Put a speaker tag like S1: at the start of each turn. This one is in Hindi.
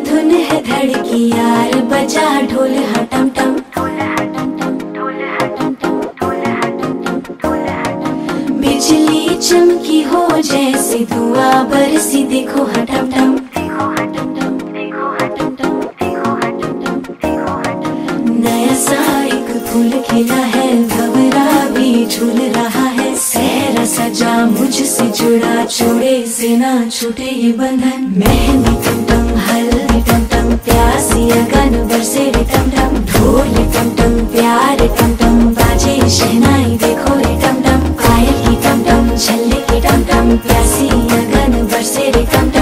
S1: धुन है धड़की यार, बजा ढोल हटम टम। बिजली चमकी हो जैसे धुआँ, बरसी देखो हटम टम। नया सा एक फूल खिला है भवरा भी झूल रहा है। सहरा सजा मुझसे जुड़ा छोड़े से ना छूटे ये बंधन। मेहंदी तुम come